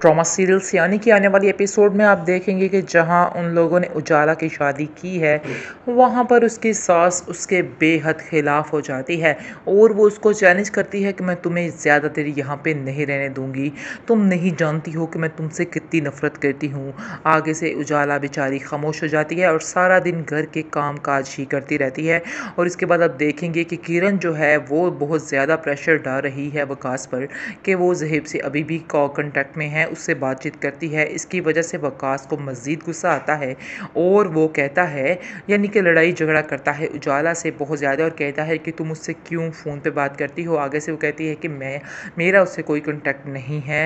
Drama serials यानी कि आने वाली एपिसोड में आप देखेंगे कि जहाँ उन लोगों ने उजाला की शादी की है, वहाँ पर उसकी सास उसके बेहद खिलाफ हो जाती है और वो उसको चैलेंज करती है कि मैं तुम्हें ज़्यादा देर यहाँ पे नहीं रहने दूँगी। तुम नहीं जानती हो कि मैं तुमसे कितनी नफ़रत करती हूँ। आगे से उजाला बेचारी खामोश हो जाती है और सारा दिन घर के काम काज ही करती रहती है। और इसके बाद आप देखेंगे कि किरण जो है, वो बहुत ज़्यादा प्रेशर डाल रही है वकास पर कि वो जहेब से अभी भी कॉन्टेक्ट में है, उससे बातचीत करती है। इसकी वजह से वकास को मज़ीद गुस्सा आता है और वो कहता है, यानी कि लड़ाई झगड़ा करता है, उजाला से बहुत ज़्यादा और कहता है कि तुम उससे क्यों फ़ोन पर बात करती हो? आगे से वो कहती है कि मैं, मेरा उससे कोई कॉन्टैक्ट नहीं है।